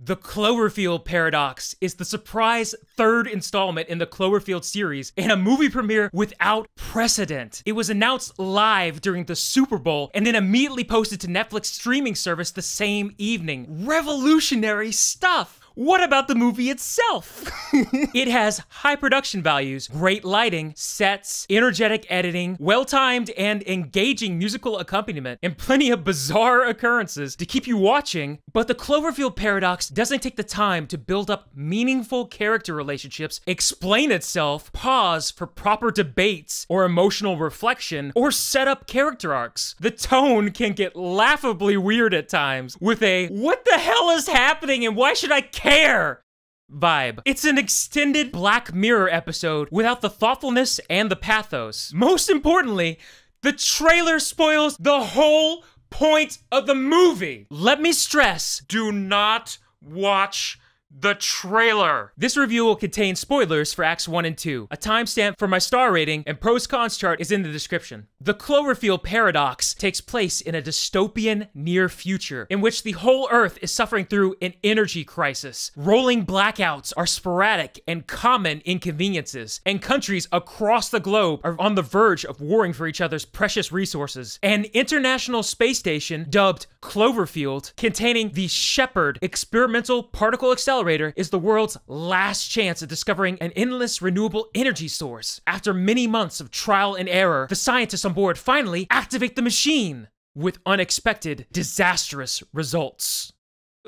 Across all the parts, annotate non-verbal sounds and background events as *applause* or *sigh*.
The Cloverfield Paradox is the surprise third installment in the Cloverfield series and a movie premiere without precedent. It was announced live during the Super Bowl and then immediately posted to Netflix streaming service the same evening. Revolutionary stuff! What about the movie itself? *laughs* it has high production values, great lighting, sets, energetic editing, well timed and engaging musical accompaniment, and plenty of bizarre occurrences to keep you watching. But the Cloverfield paradox doesn't take the time to build up meaningful character relationships, explain itself, pause for proper debates or emotional reflection, or set up character arcs. The tone can get laughably weird at times with a, what the hell is happening and why should I care? Care vibe. It's an extended Black Mirror episode without the thoughtfulness and the pathos. Most importantly, the trailer spoils the whole point of the movie. Let me stress do not watch the trailer. This review will contain spoilers for Acts 1 and 2. A timestamp for my star rating and pros cons chart is in the description. The Cloverfield paradox takes place in a dystopian near future in which the whole Earth is suffering through an energy crisis. Rolling blackouts are sporadic and common inconveniences, and countries across the globe are on the verge of warring for each other's precious resources. An international space station dubbed Cloverfield, containing the Shepard experimental particle accelerator accelerator is the world's last chance at discovering an endless renewable energy source. After many months of trial and error, the scientists on board finally activate the machine with unexpected, disastrous results.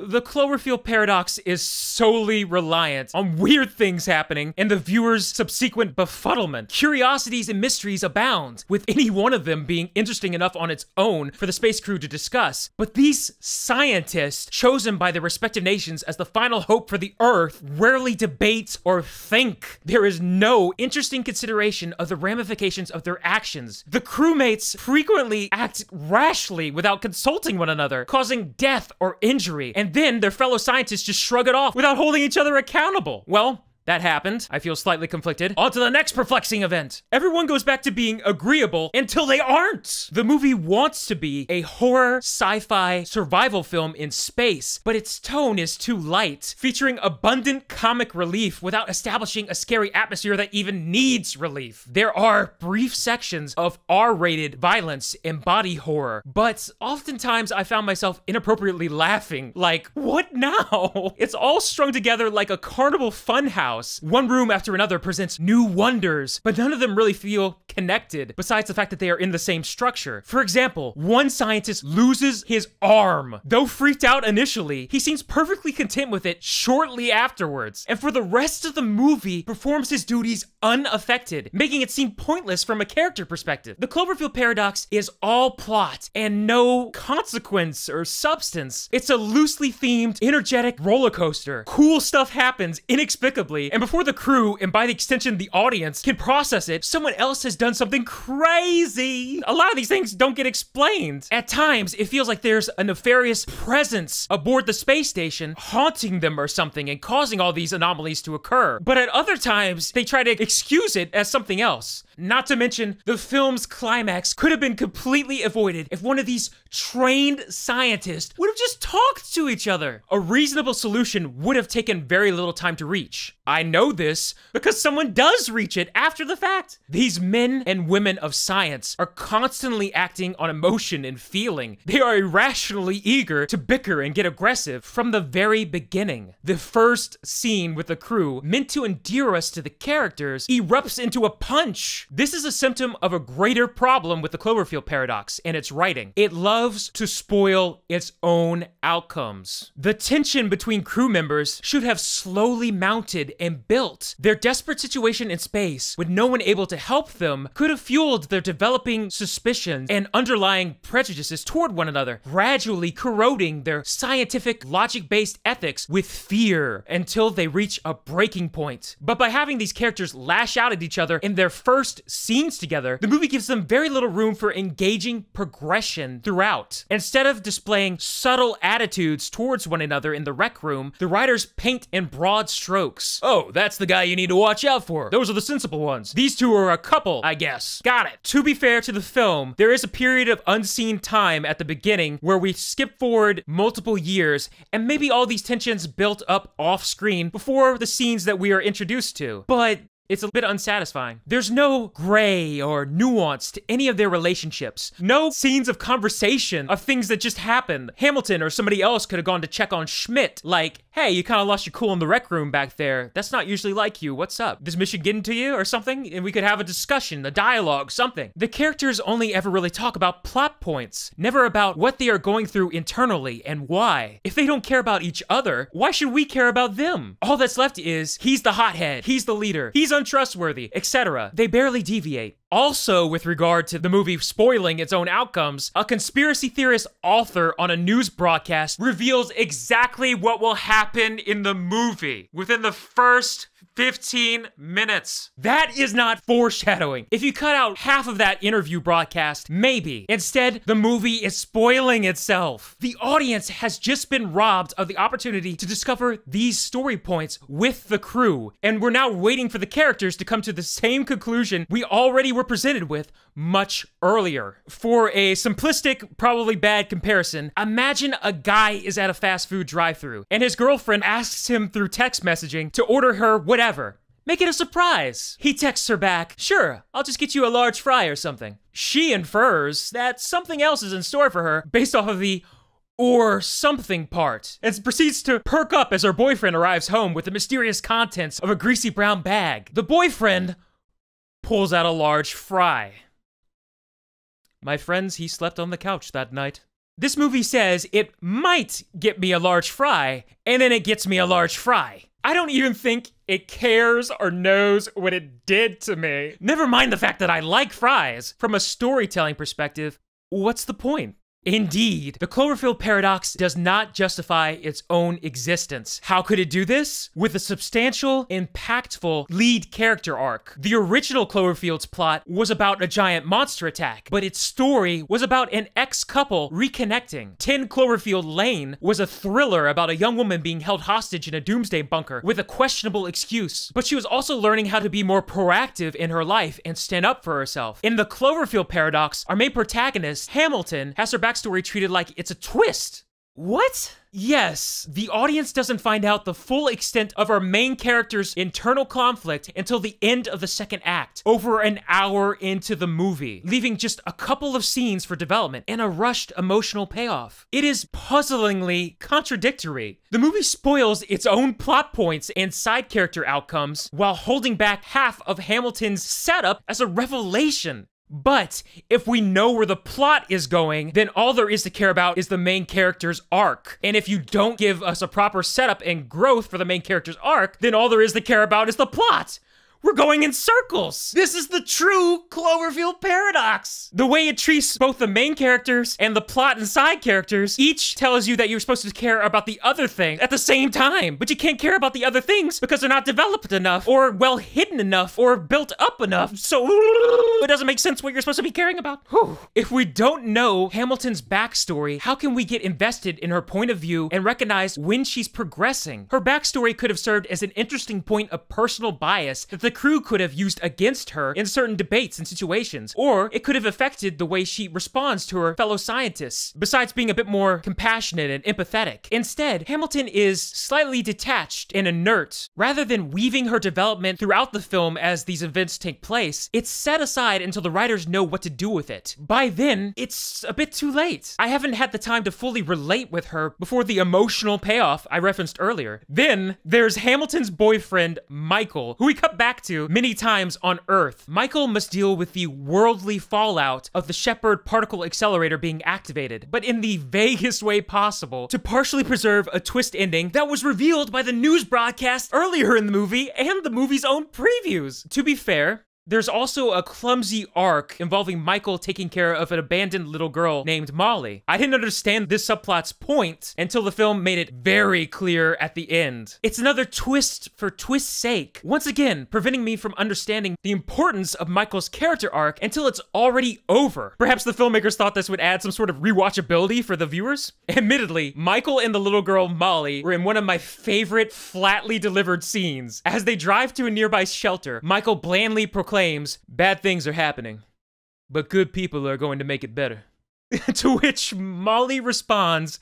The Cloverfield paradox is solely reliant on weird things happening and the viewer's subsequent befuddlement. Curiosities and mysteries abound, with any one of them being interesting enough on its own for the space crew to discuss. But these scientists, chosen by their respective nations as the final hope for the Earth, rarely debate or think. There is no interesting consideration of the ramifications of their actions. The crewmates frequently act rashly without consulting one another, causing death or injury, and then their fellow scientists just shrug it off without holding each other accountable. Well, that happened. I feel slightly conflicted. On to the next perplexing event. Everyone goes back to being agreeable until they aren't. The movie wants to be a horror, sci-fi, survival film in space, but its tone is too light, featuring abundant comic relief without establishing a scary atmosphere that even needs relief. There are brief sections of R-rated violence and body horror, but oftentimes I found myself inappropriately laughing, like, what now? *laughs* It's all strung together like a carnival funhouse house. One room after another presents new wonders, but none of them really feel connected, besides the fact that they are in the same structure. For example, one scientist loses his arm. Though freaked out initially, he seems perfectly content with it shortly afterwards, and for the rest of the movie, performs his duties unaffected, making it seem pointless from a character perspective. The Cloverfield paradox is all plot and no consequence or substance. It's a loosely themed, energetic roller coaster. Cool stuff happens inexplicably, and before the crew, and by the extension the audience, can process it, someone else has done something crazy. A lot of these things don't get explained. At times, it feels like there's a nefarious presence aboard the space station haunting them or something and causing all these anomalies to occur. But at other times, they try to excuse it as something else. Not to mention, the film's climax could have been completely avoided if one of these trained scientists would have just talked to each other. A reasonable solution would have taken very little time to reach. I know this because someone does reach it after the fact. These men and women of science are constantly acting on emotion and feeling. They are irrationally eager to bicker and get aggressive from the very beginning. The first scene with the crew, meant to endear us to the characters, erupts into a punch. This is a symptom of a greater problem with the Cloverfield paradox and its writing. It loves to spoil its own outcomes. The tension between crew members should have slowly mounted and built. Their desperate situation in space, with no one able to help them, could have fueled their developing suspicions and underlying prejudices toward one another, gradually corroding their scientific, logic based ethics with fear until they reach a breaking point. But by having these characters lash out at each other in their first scenes together, the movie gives them very little room for engaging progression throughout. Instead of displaying subtle attitudes towards one another in the rec room, the writers paint in broad strokes. Oh, that's the guy you need to watch out for. Those are the sensible ones. These two are a couple, I guess. Got it. To be fair to the film, there is a period of unseen time at the beginning where we skip forward multiple years and maybe all these tensions built up off screen before the scenes that we are introduced to. But it's a bit unsatisfying. There's no gray or nuance to any of their relationships. No scenes of conversation of things that just happened. Hamilton or somebody else could have gone to check on Schmidt, like, hey, you kind of lost your cool in the rec room back there. That's not usually like you. What's up? Does mission get into you or something? And we could have a discussion, a dialogue, something. The characters only ever really talk about plot points, never about what they are going through internally and why. If they don't care about each other, why should we care about them? All that's left is he's the hothead, he's the leader, he's untrustworthy, etc. They barely deviate. Also, with regard to the movie spoiling its own outcomes, a conspiracy theorist author on a news broadcast reveals exactly what will happen in the movie. Within the first 15 minutes. That is not foreshadowing. If you cut out half of that interview broadcast, maybe. Instead, the movie is spoiling itself. The audience has just been robbed of the opportunity to discover these story points with the crew, and we're now waiting for the characters to come to the same conclusion we already were presented with much earlier. For a simplistic, probably bad comparison, imagine a guy is at a fast food drive-through and his girlfriend asks him through text messaging to order her whatever. Make it a surprise. He texts her back, Sure, I'll just get you a large fry or something. She infers that something else is in store for her based off of the or something part, and proceeds to perk up as her boyfriend arrives home with the mysterious contents of a greasy brown bag. The boyfriend pulls out a large fry. My friends, he slept on the couch that night. This movie says it might get me a large fry, and then it gets me a large fry. I don't even think it cares or knows what it did to me. Never mind the fact that I like fries. From a storytelling perspective, what's the point? Indeed, the Cloverfield paradox does not justify its own existence. How could it do this? With a substantial, impactful lead character arc. The original Cloverfield's plot was about a giant monster attack, but its story was about an ex-couple reconnecting. 10 Cloverfield Lane was a thriller about a young woman being held hostage in a doomsday bunker with a questionable excuse, but she was also learning how to be more proactive in her life and stand up for herself. In the Cloverfield paradox, our main protagonist, Hamilton, has her back backstory treated like it's a twist. What? Yes, the audience doesn't find out the full extent of our main character's internal conflict until the end of the second act, over an hour into the movie, leaving just a couple of scenes for development and a rushed emotional payoff. It is puzzlingly contradictory. The movie spoils its own plot points and side character outcomes while holding back half of Hamilton's setup as a revelation. But if we know where the plot is going, then all there is to care about is the main character's arc. And if you don't give us a proper setup and growth for the main character's arc, then all there is to care about is the plot. We're going in circles. This is the true Cloverfield paradox. The way it treats both the main characters and the plot and side characters each tells you that you're supposed to care about the other thing at the same time, but you can't care about the other things because they're not developed enough or well hidden enough or built up enough. So it doesn't make sense what you're supposed to be caring about. Whew. If we don't know Hamilton's backstory, how can we get invested in her point of view and recognize when she's progressing? Her backstory could have served as an interesting point of personal bias that the the crew could have used against her in certain debates and situations, or it could have affected the way she responds to her fellow scientists, besides being a bit more compassionate and empathetic. Instead, Hamilton is slightly detached and inert. Rather than weaving her development throughout the film as these events take place, it's set aside until the writers know what to do with it. By then, it's a bit too late. I haven't had the time to fully relate with her before the emotional payoff I referenced earlier. Then, there's Hamilton's boyfriend, Michael, who we cut to many times on Earth. Michael must deal with the worldly fallout of the Shepard particle accelerator being activated, but in the vaguest way possible to partially preserve a twist ending that was revealed by the news broadcast earlier in the movie and the movie's own previews. To be fair, There's also a clumsy arc involving Michael taking care of an abandoned little girl named Molly. I didn't understand this subplot's point until the film made it very clear at the end. It's another twist for twist's sake, once again preventing me from understanding the importance of Michael's character arc until it's already over. Perhaps the filmmakers thought this would add some sort of rewatchability for the viewers? *laughs* Admittedly, Michael and the little girl Molly were in one of my favorite flatly delivered scenes. As they drive to a nearby shelter, Michael blandly proclaims, Bad things are happening, but good people are going to make it better. *laughs* to which Molly responds,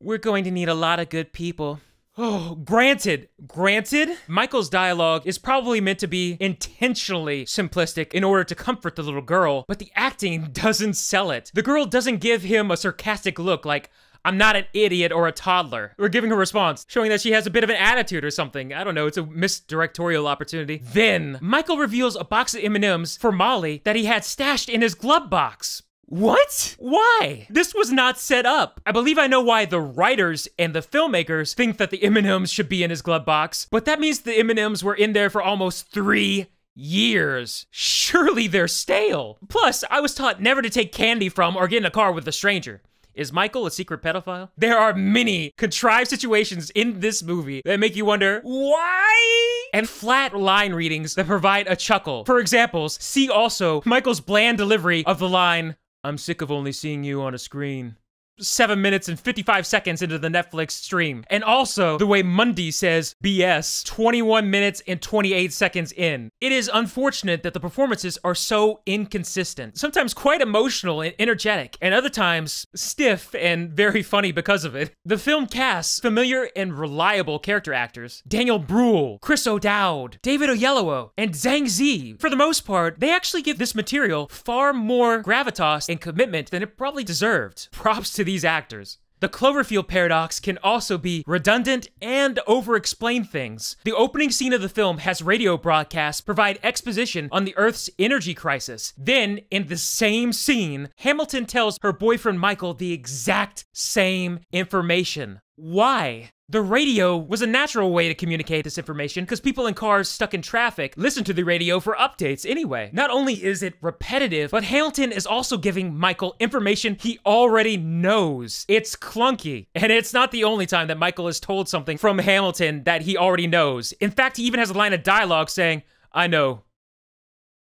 We're going to need a lot of good people. Oh, granted, granted, Michael's dialogue is probably meant to be intentionally simplistic in order to comfort the little girl, but the acting *laughs* doesn't sell it. The girl doesn't give him a sarcastic look like, I'm not an idiot or a toddler. We're giving her a response, showing that she has a bit of an attitude or something. I don't know, it's a misdirectorial opportunity. Then, Michael reveals a box of M&Ms for Molly that he had stashed in his glove box. What? Why? This was not set up. I believe I know why the writers and the filmmakers think that the M&Ms should be in his glove box, but that means the M&Ms were in there for almost three years. Surely they're stale. Plus, I was taught never to take candy from or get in a car with a stranger. Is Michael a secret pedophile? There are many contrived situations in this movie that make you wonder why? And flat line readings that provide a chuckle. For examples, see also Michael's bland delivery of the line, I'm sick of only seeing you on a screen. 7 minutes and 55 seconds into the Netflix stream. And also the way Mundy says BS 21 minutes and 28 seconds in. It is unfortunate that the performances are so inconsistent, sometimes quite emotional and energetic, and other times stiff and very funny because of it. The film casts familiar and reliable character actors Daniel Bruhl, Chris O'Dowd, David Oyelowo, and Zhang Zi. For the most part, they actually give this material far more gravitas and commitment than it probably deserved. Props to these actors. The Cloverfield paradox can also be redundant and over explain things. The opening scene of the film has radio broadcasts provide exposition on the Earth's energy crisis. Then, in the same scene, Hamilton tells her boyfriend Michael the exact same information. Why? The radio was a natural way to communicate this information because people in cars stuck in traffic listen to the radio for updates anyway. Not only is it repetitive, but Hamilton is also giving Michael information he already knows. It's clunky. And it's not the only time that Michael is told something from Hamilton that he already knows. In fact, he even has a line of dialogue saying, I know,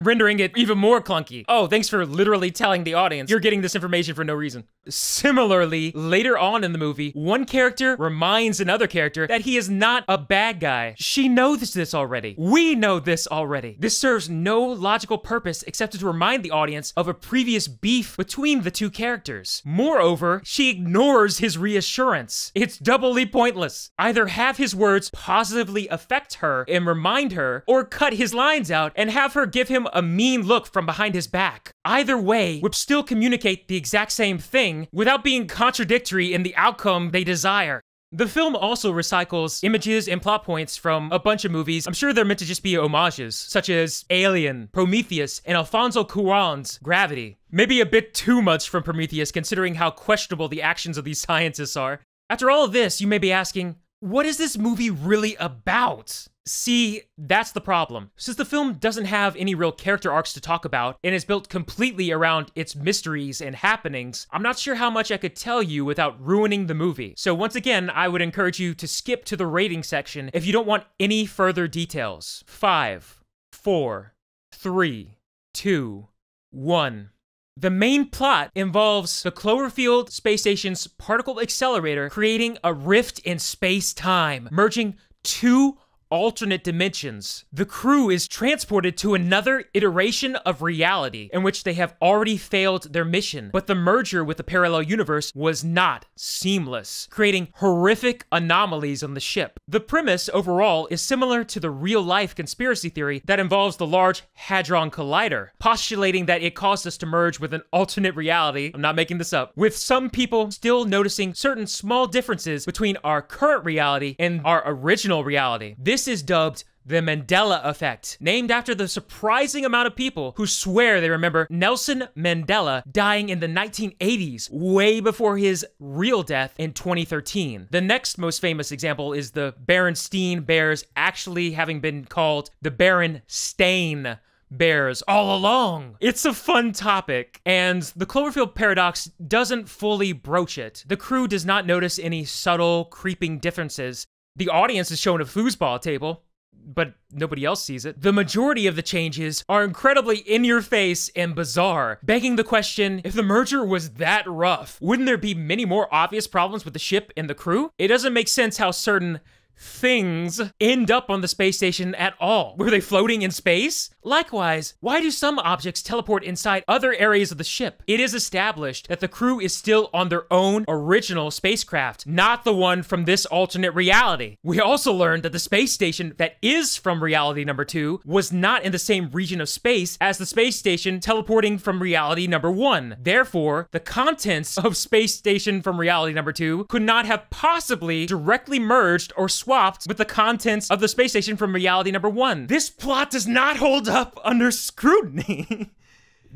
rendering it even more clunky. Oh, thanks for literally telling the audience you're getting this information for no reason. Similarly, later on in the movie, one character reminds another character that he is not a bad guy. She knows this already. We know this already. This serves no logical purpose except to remind the audience of a previous beef between the two characters. Moreover, she ignores his reassurance. It's doubly pointless. Either have his words positively affect her and remind her, or cut his lines out and have her give him a mean look from behind his back. Either way would still communicate the exact same thing without being contradictory in the outcome they desire. The film also recycles images and plot points from a bunch of movies. I'm sure they're meant to just be homages, such as Alien, Prometheus, and Alfonso Cuarón's Gravity. Maybe a bit too much from Prometheus considering how questionable the actions of these scientists are. After all of this, you may be asking, what is this movie really about? See, that's the problem. Since the film doesn't have any real character arcs to talk about and is built completely around its mysteries and happenings, I'm not sure how much I could tell you without ruining the movie. So once again, I would encourage you to skip to the rating section if you don't want any further details. Five, four, three, two, one. The main plot involves the Cloverfield space station's particle accelerator creating a rift in space time, merging two alternate dimensions. The crew is transported to another iteration of reality in which they have already failed their mission, but the merger with the parallel universe was not seamless, creating horrific anomalies on the ship. The premise overall is similar to the real life conspiracy theory that involves the Large Hadron Collider, postulating that it caused us to merge with an alternate reality. I'm not making this up. With some people still noticing certain small differences between our current reality and our original reality. This this is dubbed the Mandela effect, named after the surprising amount of people who swear they remember Nelson Mandela dying in the 1980s, way before his real death in 2013. The next most famous example is the Berenstein Bears actually having been called the Berenstain bears all along. It's a fun topic, and the Cloverfield paradox doesn't fully broach it. The crew does not notice any subtle, creeping differences. The audience is shown a foosball table, but nobody else sees it. The majority of the changes are incredibly in your face and bizarre, begging the question if the merger was that rough, wouldn't there be many more obvious problems with the ship and the crew? It doesn't make sense how certain things end up on the space station at all? Were they floating in space? Likewise, why do some objects teleport inside other areas of the ship? It is established that the crew is still on their own original spacecraft, not the one from this alternate reality. We also learned that the space station that is from reality number two was not in the same region of space as the space station teleporting from reality number one. Therefore, the contents of space station from reality number two could not have possibly directly merged or swapped with the contents of the space station from reality number one. This plot does not hold up under scrutiny. *laughs*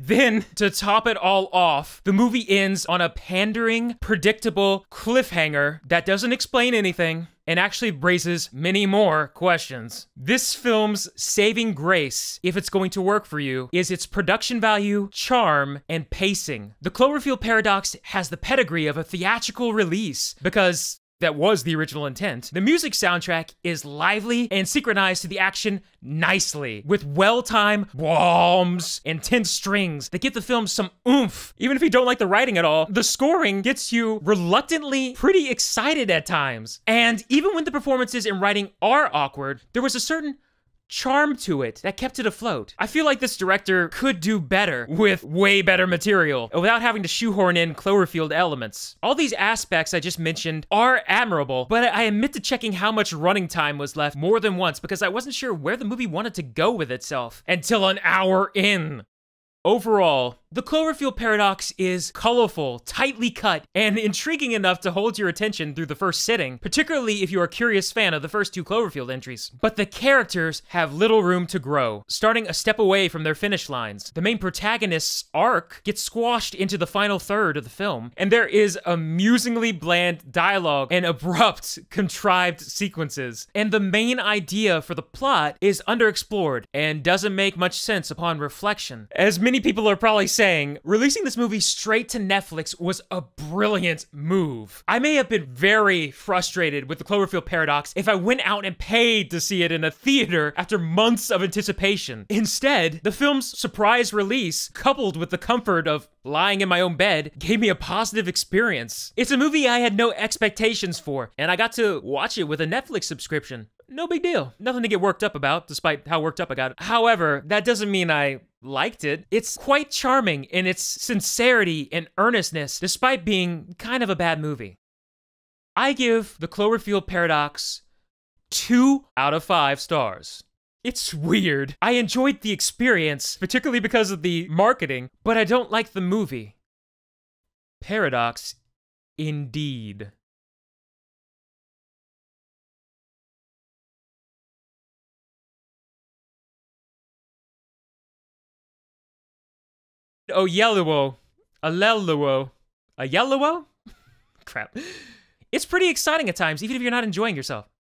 Then, to top it all off, the movie ends on a pandering, predictable cliffhanger that doesn't explain anything and actually raises many more questions. This film's saving grace, if it's going to work for you, is its production value, charm, and pacing. The Cloverfield Paradox has the pedigree of a theatrical release because that was the original intent. The music soundtrack is lively and synchronized to the action nicely, with well-timed bombs and tense strings that give the film some oomph. Even if you don't like the writing at all, the scoring gets you reluctantly pretty excited at times. And even when the performances and writing are awkward, there was a certain charm to it that kept it afloat. I feel like this director could do better with way better material without having to shoehorn in Cloverfield elements. All these aspects I just mentioned are admirable, but I admit to checking how much running time was left more than once because I wasn't sure where the movie wanted to go with itself until an hour in. Overall, the Cloverfield paradox is colorful, tightly cut, and intriguing enough to hold your attention through the first sitting, particularly if you're a curious fan of the first two Cloverfield entries. But the characters have little room to grow, starting a step away from their finish lines. The main protagonist's arc gets squashed into the final third of the film, and there is amusingly bland dialogue and abrupt, *laughs* contrived sequences. And the main idea for the plot is underexplored and doesn't make much sense upon reflection. As many people are probably saying, releasing this movie straight to Netflix was a brilliant move. I may have been very frustrated with the Cloverfield paradox if I went out and paid to see it in a theater after months of anticipation. Instead, the film's surprise release, coupled with the comfort of lying in my own bed, gave me a positive experience. It's a movie I had no expectations for, and I got to watch it with a Netflix subscription no big deal. Nothing to get worked up about, despite how worked up I got. However, that doesn't mean I liked it. It's quite charming in its sincerity and earnestness, despite being kind of a bad movie. I give The Cloverfield Paradox two out of five stars. It's weird. I enjoyed the experience, particularly because of the marketing, but I don't like the movie. Paradox, indeed. Oh, yellowo. A leluo. A yellowo? *laughs* Crap. It's pretty exciting at times, even if you're not enjoying yourself.